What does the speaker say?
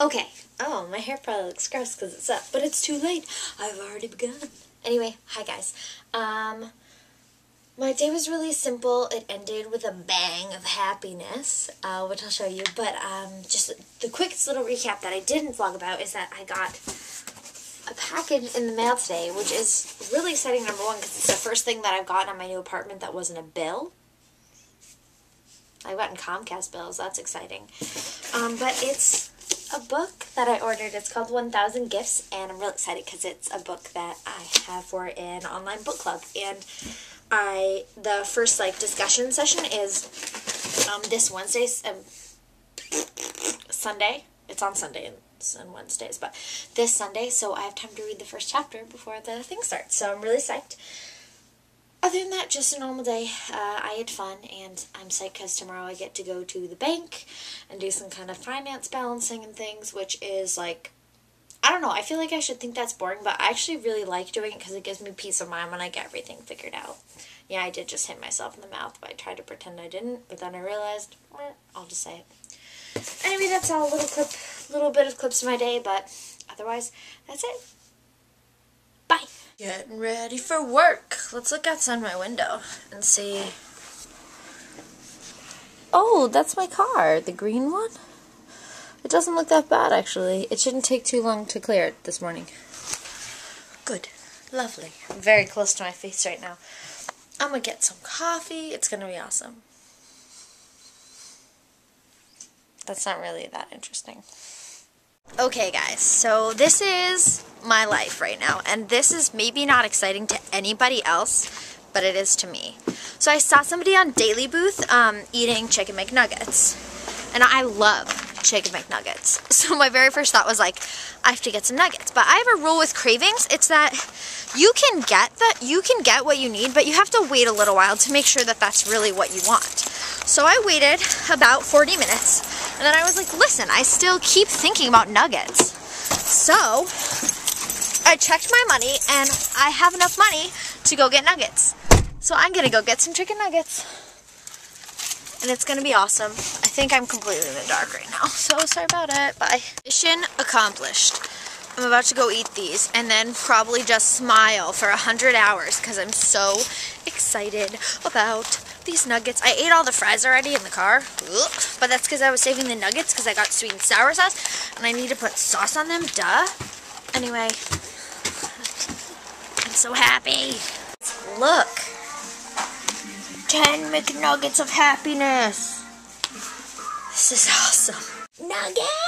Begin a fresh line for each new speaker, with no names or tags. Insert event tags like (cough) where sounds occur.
Okay. Oh, my hair probably looks gross because it's up, but it's too late. I've already begun. Anyway, hi guys. Um, my day was really simple. It ended with a bang of happiness, uh, which I'll show you. But um, just the quickest little recap that I didn't vlog about is that I got a package in the mail today, which is really exciting, number one, because it's the first thing that I've gotten on my new apartment that wasn't a bill. I've gotten Comcast bills. That's exciting. Um, but it's a book that I ordered. It's called 1000 Gifts, and I'm really excited because it's a book that I have for an online book club. And I the first like discussion session is um, this Wednesday, um, Sunday. It's on Sunday and, Wednesdays, but this Sunday, so I have time to read the first chapter before the thing starts. So I'm really psyched. Other than that, just a normal day. Uh, I had fun, and I'm psyched because tomorrow I get to go to the bank and do some kind of finance balancing and things, which is like, I don't know, I feel like I should think that's boring, but I actually really like doing it because it gives me peace of mind when I get everything figured out. Yeah, I did just hit myself in the mouth, but I tried to pretend I didn't, but then I realized, eh, I'll just say it. Anyway, that's all a little clip, little bit of clips of my day, but otherwise, that's it. Getting ready for work. Let's look outside my window and see. Oh, that's my car, the green one. It doesn't look that bad, actually. It shouldn't take too long to clear it this morning. Good. Lovely. I'm very close to my face right now. I'm gonna get some coffee. It's gonna be awesome. That's not really that interesting. Okay, guys, so this is my life right now, and this is maybe not exciting to anybody else, but it is to me. So I saw somebody on Daily Booth um, eating chicken McNuggets, and I love chicken McNuggets. (laughs) So my very first thought was like, I have to get some nuggets. But I have a rule with cravings. It's that you can get that you can get what you need, but you have to wait a little while to make sure that that's really what you want. So I waited about 40 minutes, and then I was like, listen, I still keep thinking about nuggets. So I checked my money, and I have enough money to go get nuggets. So I'm gonna go get some chicken nuggets and it's gonna be awesome. I think I'm completely in the dark right now, (laughs) so sorry about it. Bye. Mission accomplished. I'm about to go eat these and then probably just smile for a hundred hours because I'm so excited about these nuggets. I ate all the fries already in the car, but that's because I was saving the nuggets because I got sweet and sour sauce and I need to put sauce on them, duh. Anyway, I'm so happy. Look. 10 McNuggets of happiness. This is awesome. Nugget!